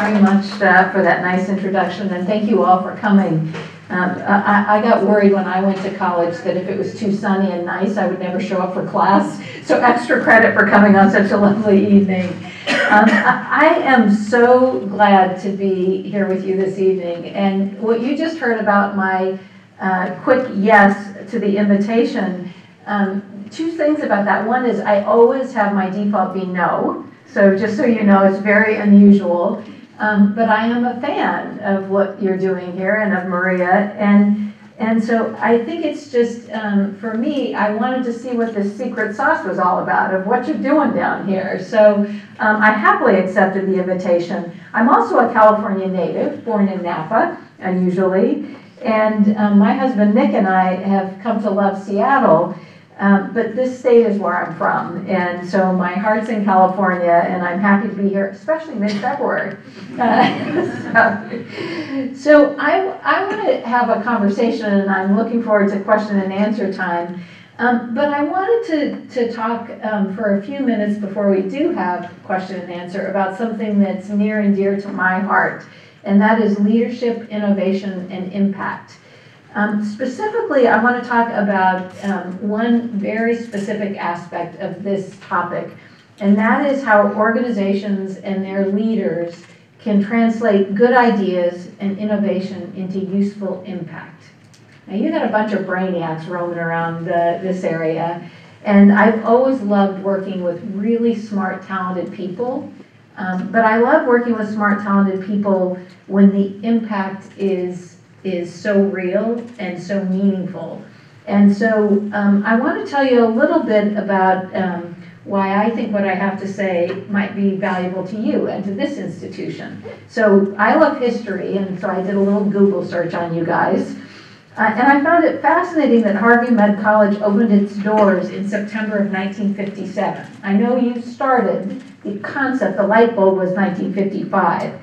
very much uh, for that nice introduction, and thank you all for coming. Um, I, I got worried when I went to college that if it was too sunny and nice, I would never show up for class. So extra credit for coming on such a lovely evening. Um, I, am so glad to be here with you this evening. And what you just heard about my uh, quick yes to the invitation, um, two things about that. One is I always have my default be no. So just so you know, it's very unusual. Um, but I am a fan of what you're doing here and of Maria. And, and so I think it's just, um, for me, I wanted to see what this secret sauce was all about, of what you're doing down here. So um, I happily accepted the invitation. I'm also a California native, born in Napa, unusually. And um, my husband Nick and I have come to love Seattle. Um, but this state is where I'm from, and so my heart's in California, and I'm happy to be here, especially mid-February. Uh, so, so I, I want to have a conversation, and I'm looking forward to question and answer time. Um, but I wanted to, to talk um, for a few minutes before we do have question and answer about something that's near and dear to my heart, and that is leadership, innovation, and impact. Um, specifically, I want to talk about um, one very specific aspect of this topic, and that is how organizations and their leaders can translate good ideas and innovation into useful impact. Now, you got a bunch of brainiacs roaming around uh, this area, and I've always loved working with really smart, talented people. Um, but I love working with smart, talented people when the impact is is so real and so meaningful. And so um, I want to tell you a little bit about um, why I think what I have to say might be valuable to you and to this institution. So I love history, and so I did a little Google search on you guys. Uh, and I found it fascinating that Harvey Mudd College opened its doors in September of 1957. I know you started, the concept, the light bulb was 1955.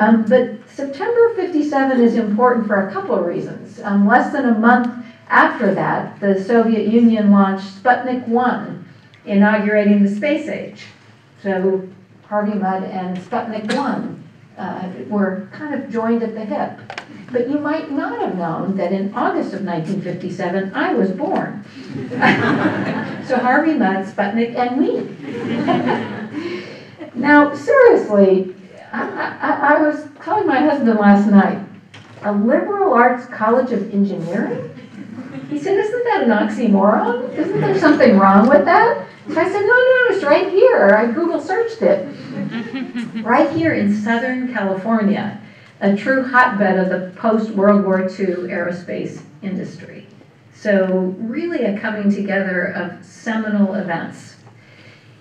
Um, but September 57 is important for a couple of reasons. Um, less than a month after that, the Soviet Union launched Sputnik 1, inaugurating the space age. So Harvey Mudd and Sputnik 1 uh, were kind of joined at the hip. But you might not have known that in August of 1957, I was born. so Harvey Mudd, Sputnik, and me. now, seriously, I, I, I was telling my husband last night, a liberal arts college of engineering? He said, isn't that an oxymoron? Isn't there something wrong with that? So I said, no, no, it's right here. I Google searched it. right here in Southern California, a true hotbed of the post-World War II aerospace industry. So really a coming together of seminal events.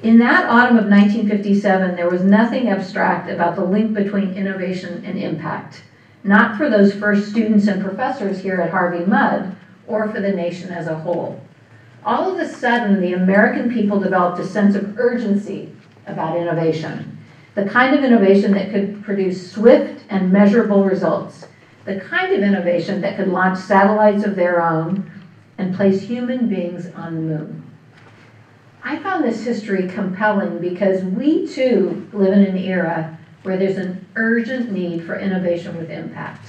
In that autumn of 1957, there was nothing abstract about the link between innovation and impact, not for those first students and professors here at Harvey Mudd, or for the nation as a whole. All of a sudden, the American people developed a sense of urgency about innovation, the kind of innovation that could produce swift and measurable results, the kind of innovation that could launch satellites of their own and place human beings on the moon. I found this history compelling because we too live in an era where there's an urgent need for innovation with impact.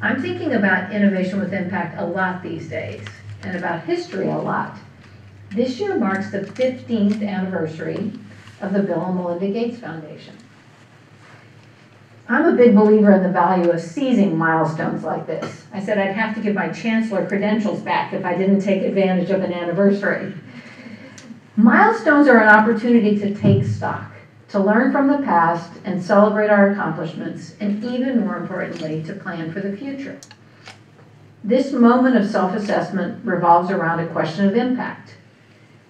I'm thinking about innovation with impact a lot these days and about history a lot. This year marks the 15th anniversary of the Bill and Melinda Gates Foundation. I'm a big believer in the value of seizing milestones like this. I said I'd have to give my chancellor credentials back if I didn't take advantage of an anniversary. Milestones are an opportunity to take stock, to learn from the past and celebrate our accomplishments, and even more importantly, to plan for the future. This moment of self-assessment revolves around a question of impact.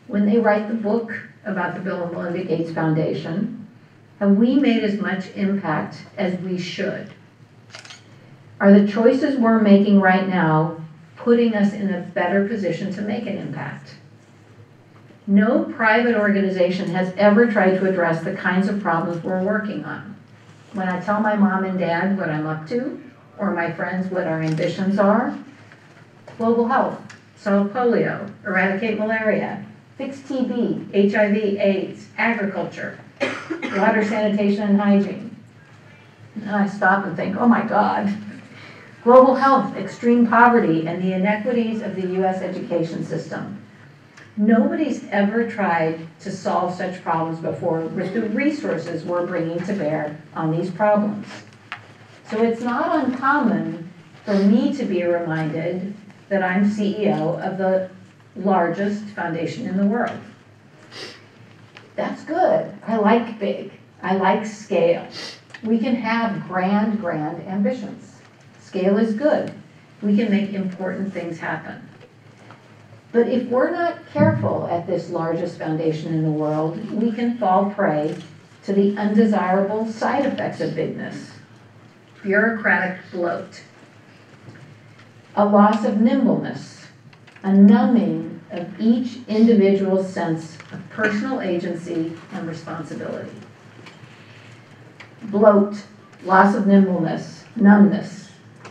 When they write the book about the Bill and Melinda Gates Foundation, have we made as much impact as we should? Are the choices we're making right now putting us in a better position to make an impact? No private organization has ever tried to address the kinds of problems we're working on. When I tell my mom and dad what I'm up to, or my friends what our ambitions are, global health, solve polio, eradicate malaria, fix TB, HIV, AIDS, agriculture, water sanitation and hygiene, And I stop and think, oh my God. Global health, extreme poverty, and the inequities of the US education system. Nobody's ever tried to solve such problems before with the resources we're bringing to bear on these problems. So it's not uncommon for me to be reminded that I'm CEO of the largest foundation in the world. That's good. I like big. I like scale. We can have grand, grand ambitions. Scale is good. We can make important things happen. But if we're not careful at this largest foundation in the world, we can fall prey to the undesirable side effects of bigness. Bureaucratic bloat, a loss of nimbleness, a numbing of each individual's sense of personal agency and responsibility. Bloat, loss of nimbleness, numbness,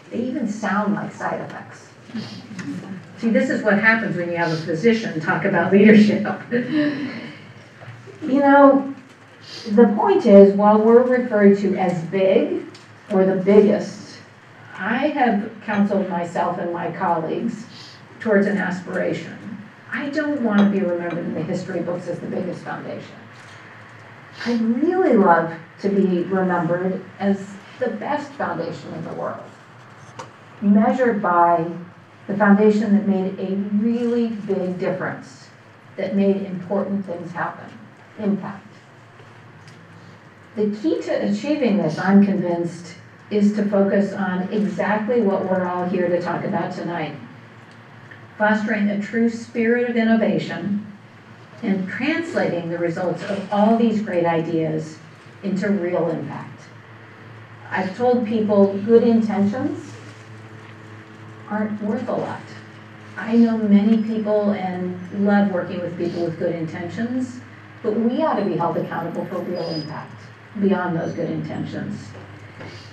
they even sound like side effects. See, this is what happens when you have a physician talk about leadership. you know, the point is, while we're referred to as big or the biggest, I have counseled myself and my colleagues towards an aspiration. I don't want to be remembered in the history books as the biggest foundation. I'd really love to be remembered as the best foundation in the world, measured by the foundation that made a really big difference, that made important things happen, impact. The key to achieving this, I'm convinced, is to focus on exactly what we're all here to talk about tonight fostering a true spirit of innovation and translating the results of all these great ideas into real impact. I've told people good intentions aren't worth a lot. I know many people and love working with people with good intentions, but we ought to be held accountable for real impact beyond those good intentions.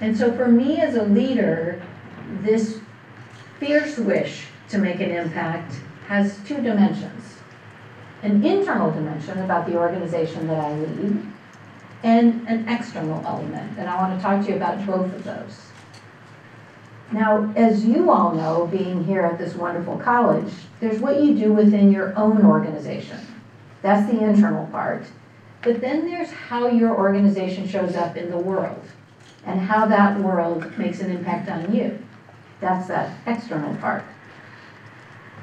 And so for me as a leader, this fierce wish to make an impact has two dimensions. An internal dimension about the organization that I lead, and an external element, and I want to talk to you about both of those. Now, as you all know, being here at this wonderful college, there's what you do within your own organization. That's the internal part. But then there's how your organization shows up in the world and how that world makes an impact on you. That's that external part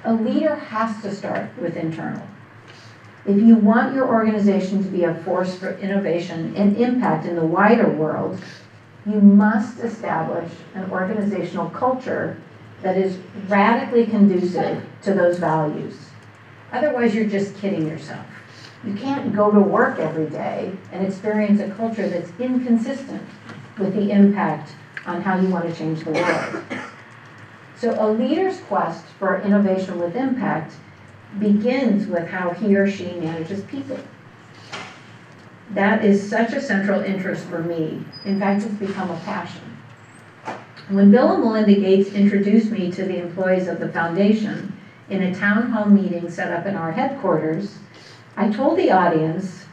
a leader has to start with internal. If you want your organization to be a force for innovation and impact in the wider world, you must establish an organizational culture that is radically conducive to those values. Otherwise, you're just kidding yourself. You can't go to work every day and experience a culture that's inconsistent with the impact on how you want to change the world. So a leader's quest for innovation with impact begins with how he or she manages people. That is such a central interest for me. In fact, it's become a passion. When Bill and Melinda Gates introduced me to the employees of the foundation in a town hall meeting set up in our headquarters, I told the audience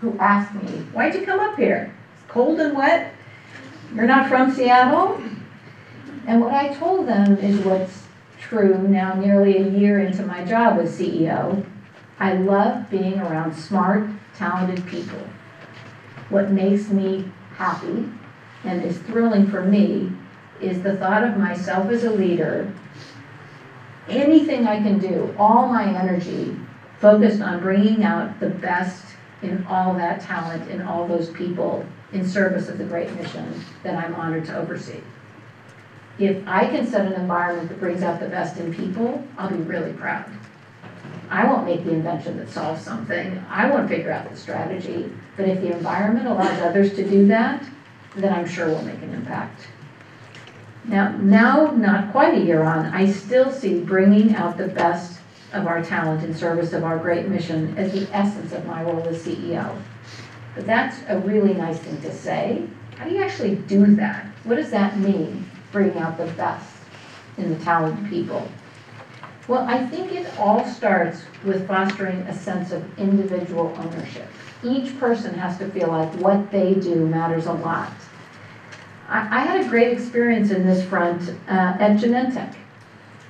who asked me, why'd you come up here? It's cold and wet? You're not from Seattle? And what I told them is what's true now nearly a year into my job as CEO. I love being around smart, talented people. What makes me happy and is thrilling for me is the thought of myself as a leader, anything I can do, all my energy focused on bringing out the best in all that talent in all those people in service of the great mission that I'm honored to oversee if I can set an environment that brings out the best in people, I'll be really proud. I won't make the invention that solves something. I won't figure out the strategy. But if the environment allows others to do that, then I'm sure we'll make an impact. Now, now, not quite a year on, I still see bringing out the best of our talent in service of our great mission as the essence of my role as CEO. But that's a really nice thing to say. How do you actually do that? What does that mean? bring out the best in the talented people? Well, I think it all starts with fostering a sense of individual ownership. Each person has to feel like what they do matters a lot. I, I had a great experience in this front uh, at Genentech.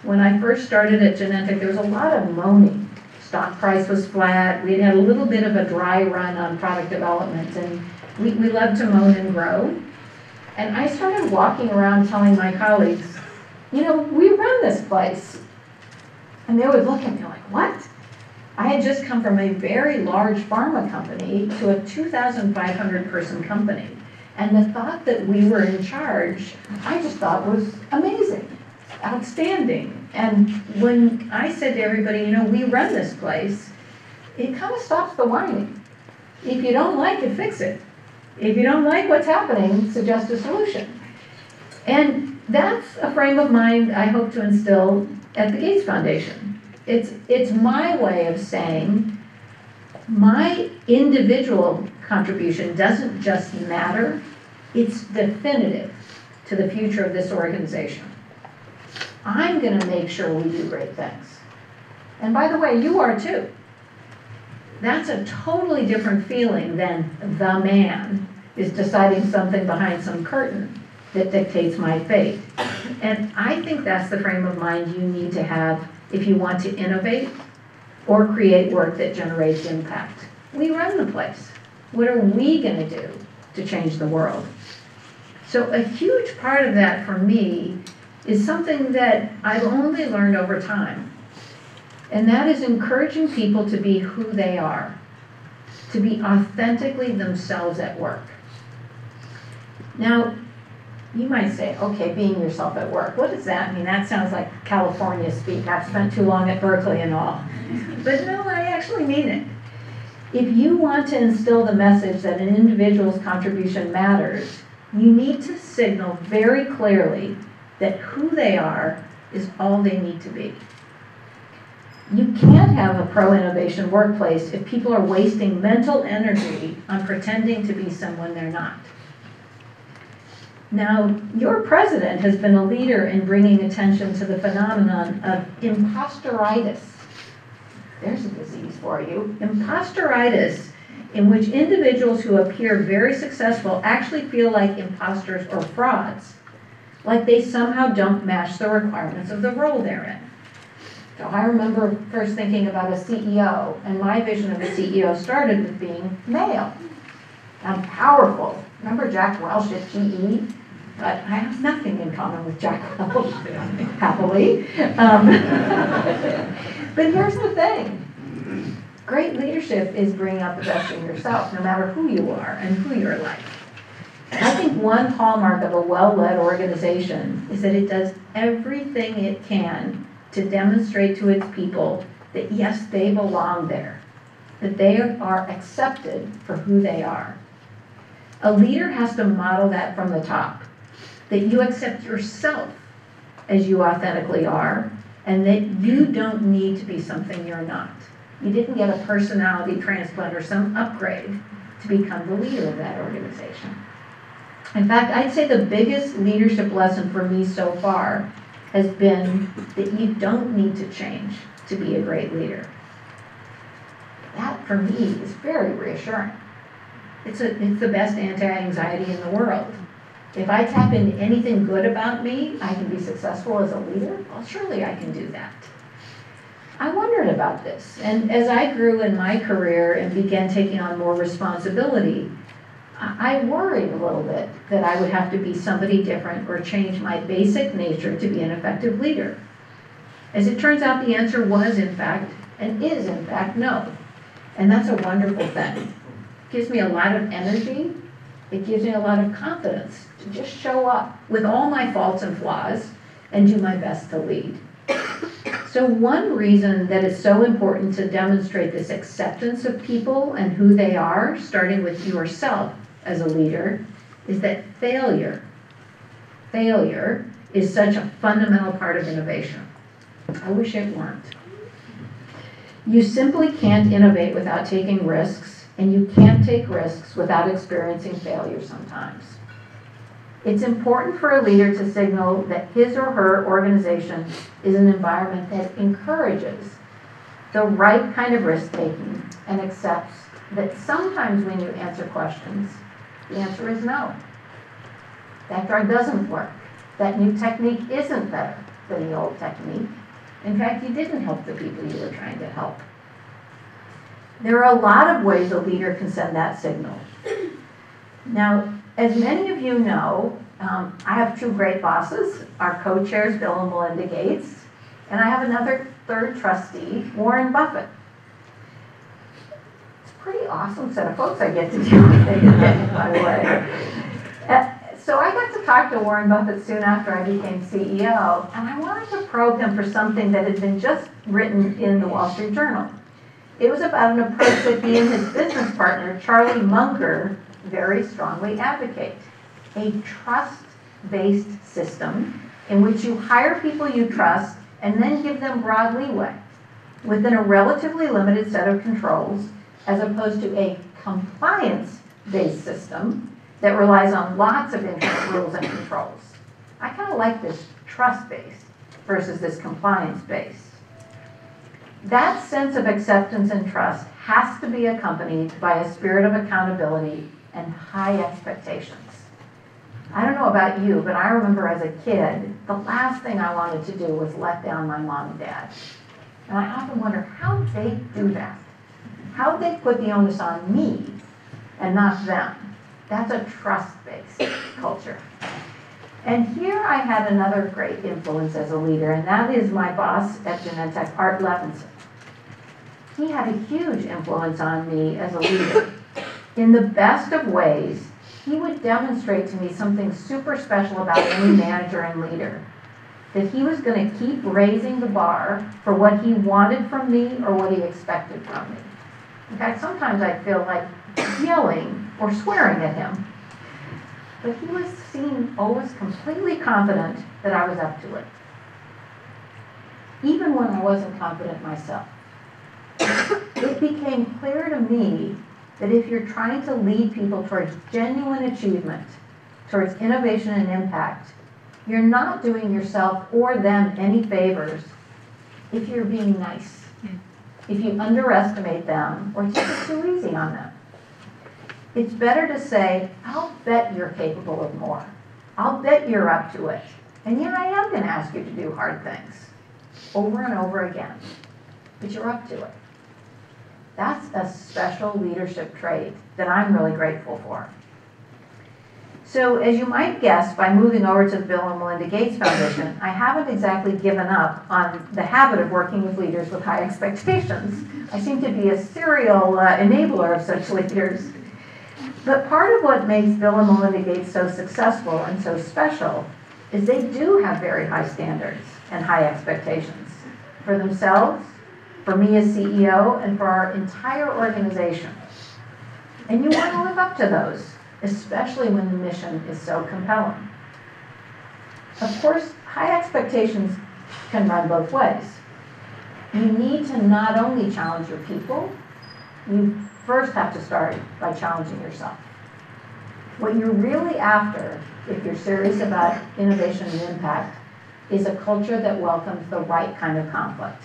When I first started at Genentech, there was a lot of moaning. Stock price was flat, we had a little bit of a dry run on product development, and we, we love to moan and grow. And I started walking around telling my colleagues, you know, we run this place. And they would look at me like, what? I had just come from a very large pharma company to a 2,500 person company. And the thought that we were in charge, I just thought was amazing, outstanding. And when I said to everybody, you know, we run this place, it kind of stops the whining. If you don't like it, fix it. If you don't like what's happening, suggest a solution. And that's a frame of mind I hope to instill at the Gates Foundation. It's, it's my way of saying my individual contribution doesn't just matter, it's definitive to the future of this organization. I'm going to make sure we do great things. And by the way, you are too. That's a totally different feeling than the man is deciding something behind some curtain that dictates my fate. And I think that's the frame of mind you need to have if you want to innovate or create work that generates impact. We run the place. What are we going to do to change the world? So a huge part of that for me is something that I've only learned over time. And that is encouraging people to be who they are, to be authentically themselves at work. Now, you might say, okay, being yourself at work, what does that mean? That sounds like California speak. I've spent too long at Berkeley and all. But no, I actually mean it. If you want to instill the message that an individual's contribution matters, you need to signal very clearly that who they are is all they need to be. You can't have a pro-innovation workplace if people are wasting mental energy on pretending to be someone they're not. Now, your president has been a leader in bringing attention to the phenomenon of impostoritis. There's a disease for you. Impostoritis, in which individuals who appear very successful actually feel like imposters or frauds, like they somehow don't match the requirements of the role they're in. So I remember first thinking about a CEO, and my vision of a CEO started with being male and powerful. Remember Jack Welch at GE? But I have nothing in common with Jack Welch, happily. Um, but here's the thing. Great leadership is bringing out the best in yourself, no matter who you are and who you're like. I think one hallmark of a well-led organization is that it does everything it can to demonstrate to its people that yes, they belong there, that they are accepted for who they are. A leader has to model that from the top that you accept yourself as you authentically are, and that you don't need to be something you're not. You didn't get a personality transplant or some upgrade to become the leader of that organization. In fact, I'd say the biggest leadership lesson for me so far has been that you don't need to change to be a great leader. That, for me, is very reassuring. It's, a, it's the best anti-anxiety in the world. If I tap into anything good about me, I can be successful as a leader, well, surely I can do that. I wondered about this, and as I grew in my career and began taking on more responsibility, I worried a little bit that I would have to be somebody different or change my basic nature to be an effective leader. As it turns out, the answer was, in fact, and is, in fact, no. And that's a wonderful thing. It gives me a lot of energy. It gives me a lot of confidence to just show up with all my faults and flaws and do my best to lead. So one reason that it's so important to demonstrate this acceptance of people and who they are, starting with yourself as a leader, is that failure, failure is such a fundamental part of innovation. I wish it weren't. You simply can't innovate without taking risks, and you can't take risks without experiencing failure sometimes. It's important for a leader to signal that his or her organization is an environment that encourages the right kind of risk taking and accepts that sometimes when you answer questions, the answer is no. That drug doesn't work. That new technique isn't better than the old technique. In fact, you didn't help the people you were trying to help. There are a lot of ways a leader can send that signal. Now, as many of you know, um, I have two great bosses, our co-chairs, Bill and Melinda Gates, and I have another third trustee, Warren Buffett. It's a pretty awesome set of folks I get to deal with, by the way. Uh, so I got to talk to Warren Buffett soon after I became CEO, and I wanted to probe him for something that had been just written in the Wall Street Journal. It was about an approach that he and his business partner, Charlie Munger, very strongly advocate. A trust-based system in which you hire people you trust and then give them broad leeway within a relatively limited set of controls as opposed to a compliance-based system that relies on lots of internal rules and controls. I kind of like this trust-based versus this compliance-based. That sense of acceptance and trust has to be accompanied by a spirit of accountability and high expectations. I don't know about you, but I remember as a kid, the last thing I wanted to do was let down my mom and dad. And I often wonder how they do that. How they put the onus on me and not them. That's a trust-based culture. And here I had another great influence as a leader, and that is my boss at Genentech, Art Levinson. He had a huge influence on me as a leader. In the best of ways, he would demonstrate to me something super special about any manager and leader. That he was going to keep raising the bar for what he wanted from me or what he expected from me. In fact, sometimes I feel like yelling or swearing at him. But he was seen always completely confident that I was up to it. Even when I wasn't confident myself. It became clear to me that if you're trying to lead people towards genuine achievement, towards innovation and impact, you're not doing yourself or them any favors if you're being nice, if you underestimate them or take it too easy on them. It's better to say, I'll bet you're capable of more. I'll bet you're up to it. And yeah, I am going to ask you to do hard things over and over again, but you're up to it. That's a special leadership trait that I'm really grateful for. So as you might guess, by moving over to the Bill and Melinda Gates Foundation, I haven't exactly given up on the habit of working with leaders with high expectations. I seem to be a serial uh, enabler of such leaders. But part of what makes Bill and Melinda Gates so successful and so special is they do have very high standards and high expectations for themselves, for me as CEO, and for our entire organization. And you want to live up to those, especially when the mission is so compelling. Of course, high expectations can run both ways. You need to not only challenge your people, you first have to start by challenging yourself. What you're really after, if you're serious about innovation and impact, is a culture that welcomes the right kind of conflict.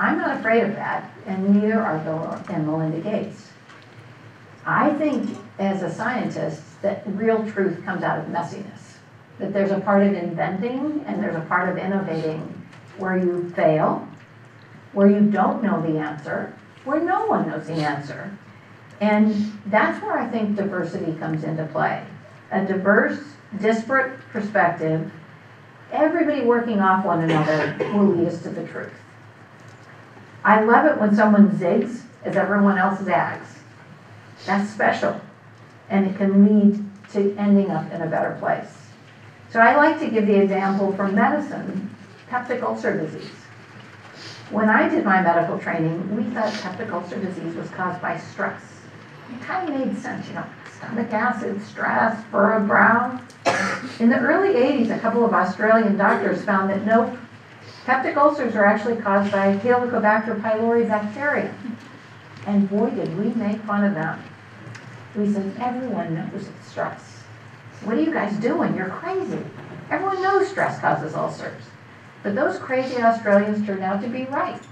I'm not afraid of that, and neither are Bill and Melinda Gates. I think, as a scientist, that real truth comes out of messiness. That there's a part of inventing and there's a part of innovating where you fail, where you don't know the answer, where no one knows the answer. And that's where I think diversity comes into play. A diverse, disparate perspective, everybody working off one another will lead us to the truth. I love it when someone zigs as everyone else zags. That's special. And it can lead to ending up in a better place. So I like to give the example from medicine, peptic ulcer disease. When I did my medical training, we thought peptic ulcer disease was caused by stress. It kind of made sense, you know, stomach acid, stress, furrowed brow. In the early 80s, a couple of Australian doctors found that no Peptic ulcers are actually caused by Helicobacter pylori bacteria. And boy, did we make fun of them. We said, everyone knows it's stress. What are you guys doing? You're crazy. Everyone knows stress causes ulcers. But those crazy Australians turned out to be right.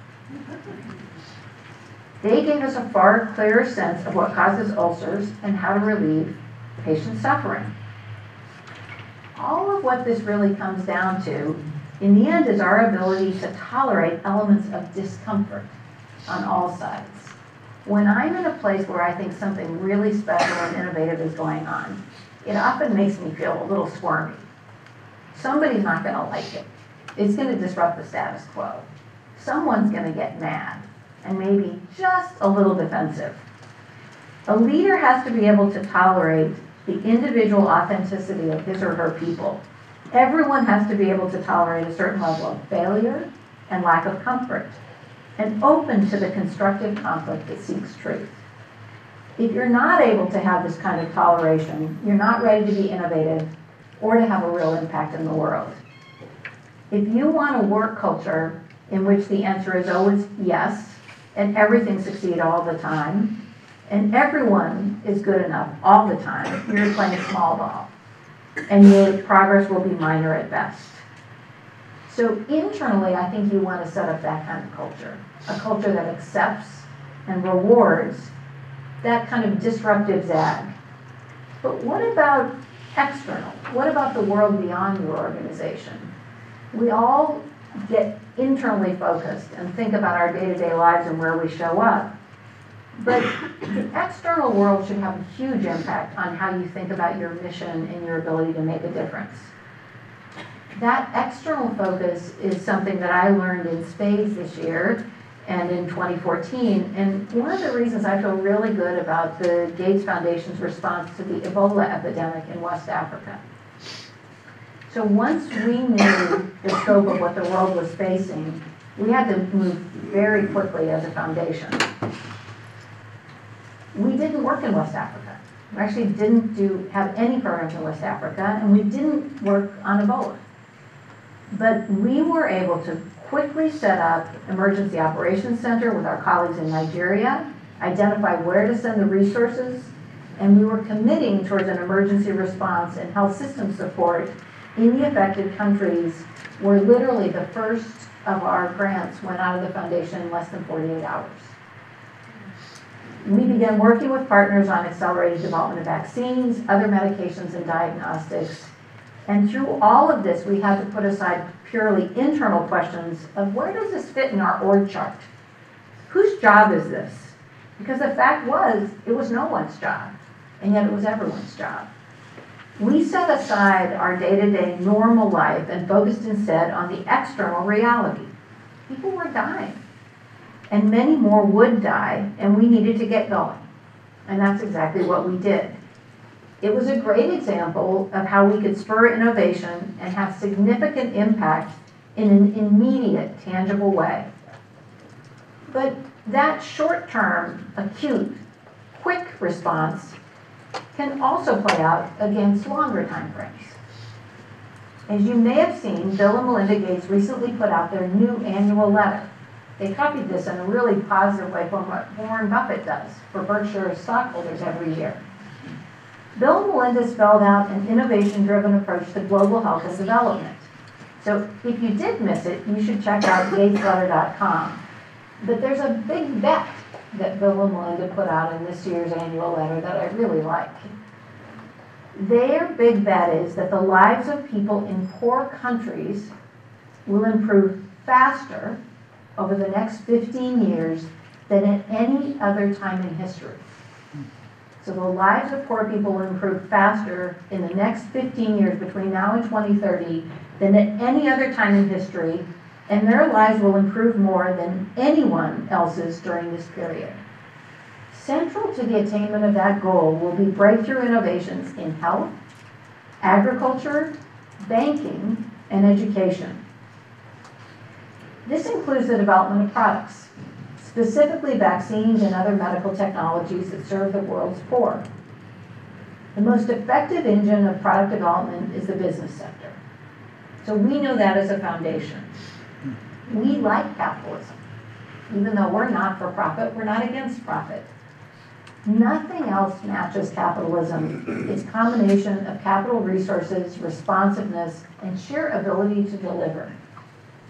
They gave us a far clearer sense of what causes ulcers and how to relieve patient suffering. all of what this really comes down to, in the end, is our ability to tolerate elements of discomfort on all sides. When I'm in a place where I think something really special and innovative is going on, it often makes me feel a little squirmy. Somebody's not gonna like it. It's gonna disrupt the status quo. Someone's gonna get mad and maybe just a little defensive. A leader has to be able to tolerate the individual authenticity of his or her people. Everyone has to be able to tolerate a certain level of failure and lack of comfort, and open to the constructive conflict that seeks truth. If you're not able to have this kind of toleration, you're not ready to be innovative or to have a real impact in the world. If you want a work culture in which the answer is always yes, and everything succeed all the time, and everyone is good enough all the time, you're playing small ball. And your progress will be minor at best. So internally, I think you want to set up that kind of culture, a culture that accepts and rewards that kind of disruptive zag. But what about external? What about the world beyond your organization? We all get internally focused and think about our day-to-day lives and where we show up. But the external world should have a huge impact on how you think about your mission and your ability to make a difference. That external focus is something that I learned in spades this year and in 2014. And one of the reasons I feel really good about the Gates Foundation's response to the Ebola epidemic in West Africa. So once we knew the scope of what the world was facing, we had to move very quickly as a foundation we didn't work in West Africa. We actually didn't do, have any programs in West Africa, and we didn't work on Ebola. But we were able to quickly set up Emergency Operations Center with our colleagues in Nigeria, identify where to send the resources, and we were committing towards an emergency response and health system support in the affected countries where literally the first of our grants went out of the foundation in less than 48 hours we began working with partners on accelerated development of vaccines, other medications, and diagnostics. And through all of this, we had to put aside purely internal questions of where does this fit in our org chart? Whose job is this? Because the fact was, it was no one's job, and yet it was everyone's job. We set aside our day-to-day normal life and focused instead on the external reality. People were dying and many more would die, and we needed to get going. And that's exactly what we did. It was a great example of how we could spur innovation and have significant impact in an immediate, tangible way. But that short-term, acute, quick response can also play out against longer time frames. As you may have seen, Bill and Melinda Gates recently put out their new annual letter. They copied this in a really positive way from what Warren Buffett does for Berkshire stockholders every year. Bill and Melinda spelled out an innovation-driven approach to global health and development. So if you did miss it, you should check out gatesletter.com. But there's a big bet that Bill and Melinda put out in this year's annual letter that I really like. Their big bet is that the lives of people in poor countries will improve faster over the next 15 years than at any other time in history. So the lives of poor people will improve faster in the next 15 years between now and 2030 than at any other time in history, and their lives will improve more than anyone else's during this period. Central to the attainment of that goal will be breakthrough innovations in health, agriculture, banking, and education. This includes the development of products, specifically vaccines and other medical technologies that serve the world's poor. The most effective engine of product development is the business sector. So we know that as a foundation. We like capitalism. Even though we're not for profit, we're not against profit. Nothing else matches capitalism. Its combination of capital resources, responsiveness, and sheer ability to deliver.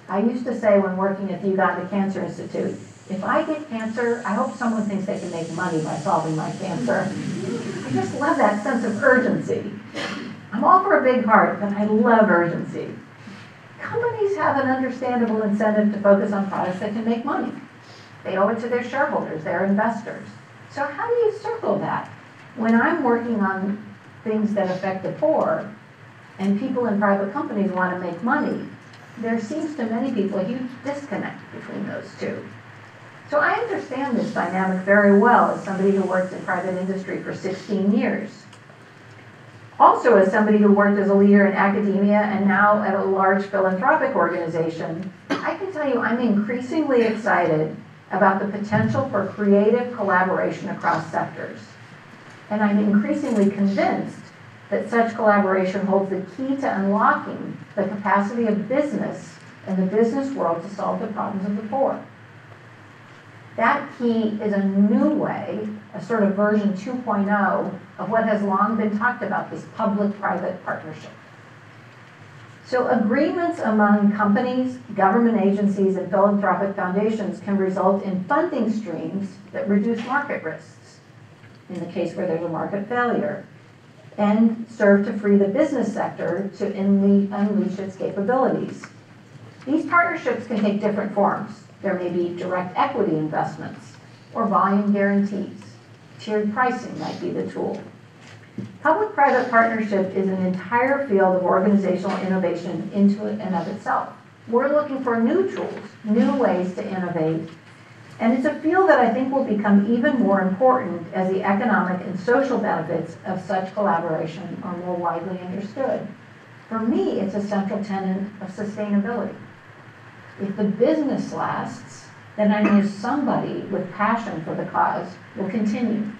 I used to say when working at the Uganda Cancer Institute, if I get cancer, I hope someone thinks they can make money by solving my cancer. I just love that sense of urgency. I'm all for a big heart, but I love urgency. Companies have an understandable incentive to focus on products that can make money. They owe it to their shareholders, their investors. So how do you circle that? When I'm working on things that affect the poor, and people in private companies want to make money, there seems to many people a huge disconnect between those two. So I understand this dynamic very well as somebody who worked in private industry for 16 years. Also, as somebody who worked as a leader in academia and now at a large philanthropic organization, I can tell you I'm increasingly excited about the potential for creative collaboration across sectors. And I'm increasingly convinced that such collaboration holds the key to unlocking the capacity of business and the business world to solve the problems of the poor. That key is a new way, a sort of version 2.0 of what has long been talked about, this public-private partnership. So agreements among companies, government agencies, and philanthropic foundations can result in funding streams that reduce market risks, in the case where there's a market failure, and serve to free the business sector to unleash its capabilities. These partnerships can take different forms. There may be direct equity investments or volume guarantees. Tiered pricing might be the tool. Public-private partnership is an entire field of organizational innovation into and of itself. We're looking for new tools, new ways to innovate, and it's a field that I think will become even more important as the economic and social benefits of such collaboration are more widely understood. For me, it's a central tenet of sustainability. If the business lasts, then I know somebody with passion for the cause will continue.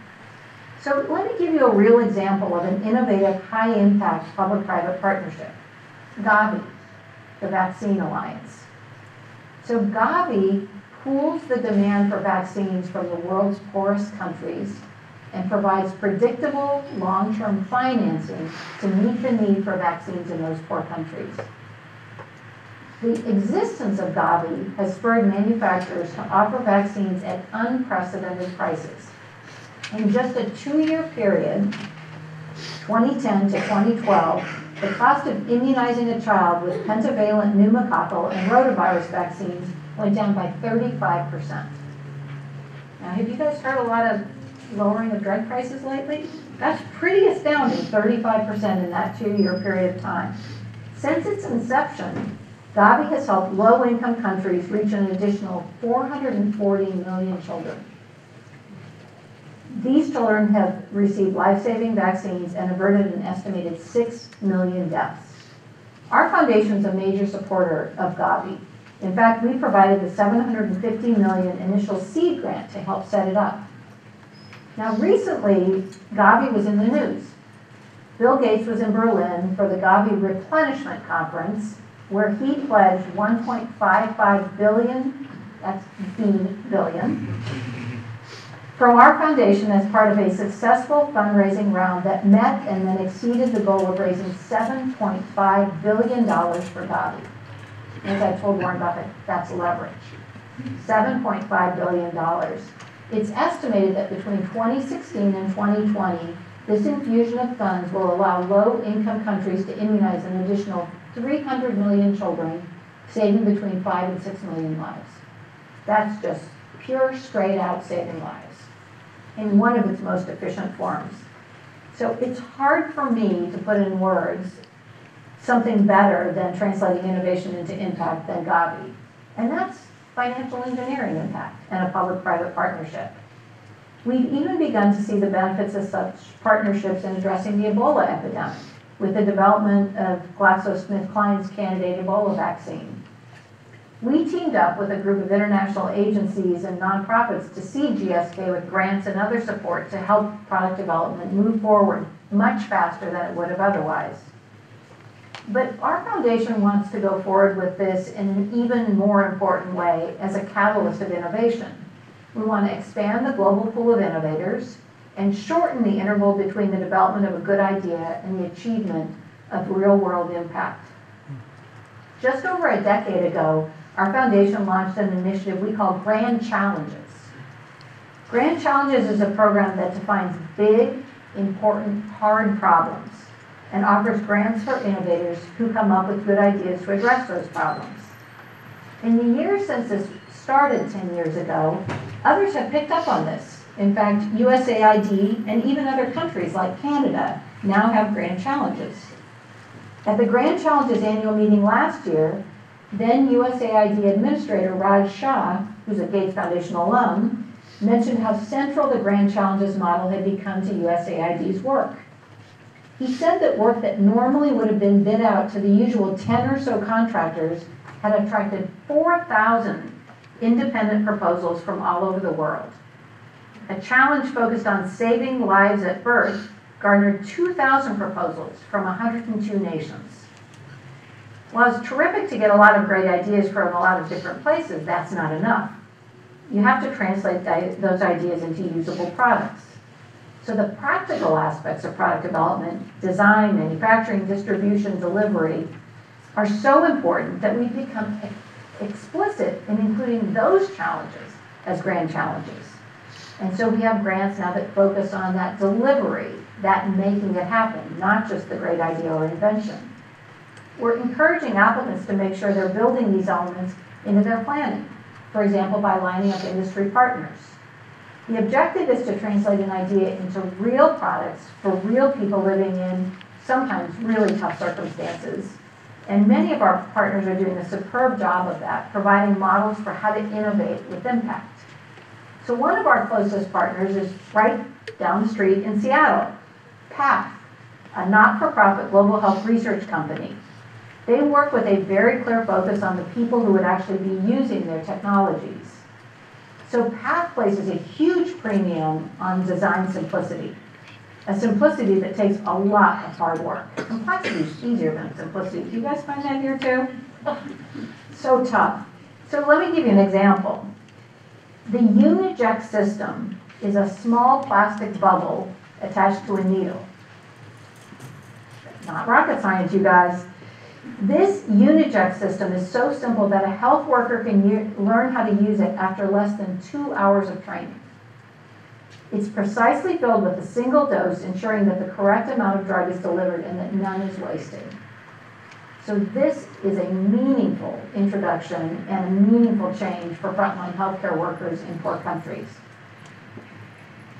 So let me give you a real example of an innovative, high-impact public-private partnership. Gavi, the Vaccine Alliance. So Gavi pools the demand for vaccines from the world's poorest countries and provides predictable long-term financing to meet the need for vaccines in those poor countries. The existence of Gavi has spurred manufacturers to offer vaccines at unprecedented prices. In just a two-year period, 2010 to 2012, the cost of immunizing a child with pentavalent pneumococcal and rotavirus vaccines went down by 35%. Now, have you guys heard a lot of lowering of drug prices lately? That's pretty astounding, 35% in that two-year period of time. Since its inception, Gavi has helped low-income countries reach an additional 440 million children. These children have received life-saving vaccines and averted an estimated 6 million deaths. Our foundation is a major supporter of Gavi. In fact, we provided the 750 million initial seed grant to help set it up. Now recently, Gavi was in the news. Bill Gates was in Berlin for the Gavi Replenishment Conference where he pledged 1.55 billion, that's B billion, from our foundation as part of a successful fundraising round that met and then exceeded the goal of raising $7.5 billion for Gavi. As I told Warren Buffett, that's leverage. $7.5 billion. It's estimated that between 2016 and 2020, this infusion of funds will allow low-income countries to immunize an additional 300 million children, saving between 5 and 6 million lives. That's just pure, straight-out saving lives in one of its most efficient forms. So it's hard for me to put in words something better than translating innovation into impact than Gavi. And that's financial engineering impact and a public-private partnership. We've even begun to see the benefits of such partnerships in addressing the Ebola epidemic with the development of GlaxoSmithKline's candidate Ebola vaccine. We teamed up with a group of international agencies and nonprofits to seed GSK with grants and other support to help product development move forward much faster than it would have otherwise. But our foundation wants to go forward with this in an even more important way as a catalyst of innovation. We want to expand the global pool of innovators, and shorten the interval between the development of a good idea and the achievement of real-world impact. Just over a decade ago, our foundation launched an initiative we call Grand Challenges. Grand Challenges is a program that defines big, important, hard problems and offers grants for innovators who come up with good ideas to address those problems. In the years since this started 10 years ago, others have picked up on this. In fact, USAID and even other countries like Canada now have grand challenges. At the Grand Challenges annual meeting last year, then USAID Administrator Raj Shah, who's a Gates Foundation alum, mentioned how central the Grand Challenges model had become to USAID's work. He said that work that normally would have been bid out to the usual 10 or so contractors had attracted 4,000 independent proposals from all over the world. A challenge focused on saving lives at birth garnered 2,000 proposals from 102 nations. While it's terrific to get a lot of great ideas from a lot of different places, that's not enough. You have to translate those ideas into usable products. So the practical aspects of product development, design, manufacturing, distribution, delivery, are so important that we've become explicit in including those challenges as grand challenges. And so we have grants now that focus on that delivery, that making it happen, not just the great idea or invention. We're encouraging applicants to make sure they're building these elements into their planning, for example, by lining up industry partners. The objective is to translate an idea into real products for real people living in sometimes really tough circumstances. And many of our partners are doing a superb job of that, providing models for how to innovate with impact. So one of our closest partners is right down the street in Seattle, PATH, a not-for-profit global health research company. They work with a very clear focus on the people who would actually be using their technologies. So PATH places a huge premium on design simplicity, a simplicity that takes a lot of hard work. Complexity is easier than simplicity. Do you guys find that here too? so tough. So let me give you an example. The Uniject system is a small plastic bubble attached to a needle. Not rocket science, you guys. This Uniject system is so simple that a health worker can learn how to use it after less than two hours of training. It's precisely filled with a single dose, ensuring that the correct amount of drug is delivered and that none is wasted. So this is a meaningful introduction and a meaningful change for frontline healthcare workers in poor countries.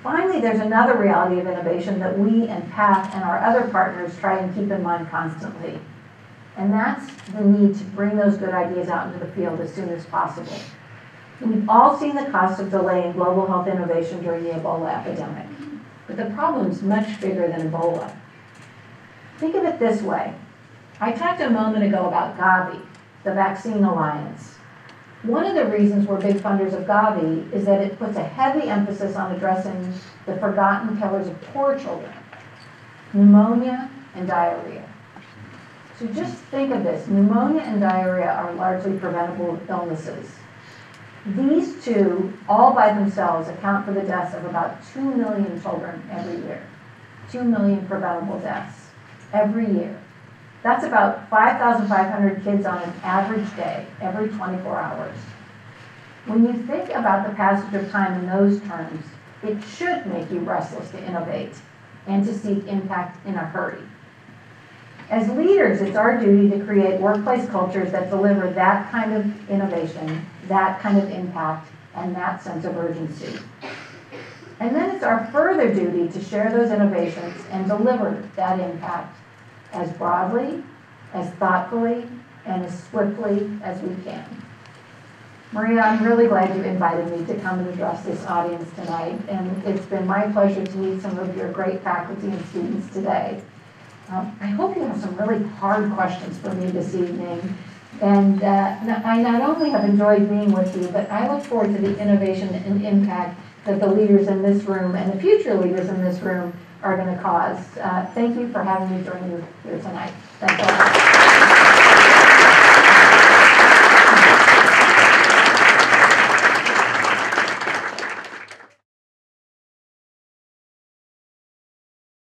Finally, there's another reality of innovation that we and PATH and our other partners try and keep in mind constantly. And that's the need to bring those good ideas out into the field as soon as possible. We've all seen the cost of delaying global health innovation during the Ebola epidemic. But the problem's much bigger than Ebola. Think of it this way. I talked a moment ago about Gavi, the Vaccine Alliance. One of the reasons we're big funders of Gavi is that it puts a heavy emphasis on addressing the forgotten killers of poor children, pneumonia and diarrhea. So just think of this, pneumonia and diarrhea are largely preventable illnesses. These two, all by themselves, account for the deaths of about 2 million children every year. 2 million preventable deaths every year. That's about 5,500 kids on an average day, every 24 hours. When you think about the passage of time in those terms, it should make you restless to innovate and to seek impact in a hurry. As leaders, it's our duty to create workplace cultures that deliver that kind of innovation, that kind of impact, and that sense of urgency. And then it's our further duty to share those innovations and deliver that impact as broadly, as thoughtfully, and as swiftly as we can. Maria, I'm really glad you invited me to come and address this audience tonight, and it's been my pleasure to meet some of your great faculty and students today. Um, I hope you have some really hard questions for me this evening. And uh, I not only have enjoyed being with you, but I look forward to the innovation and impact that the leaders in this room and the future leaders in this room are going to cause. Uh, thank you for having me join you here tonight. All.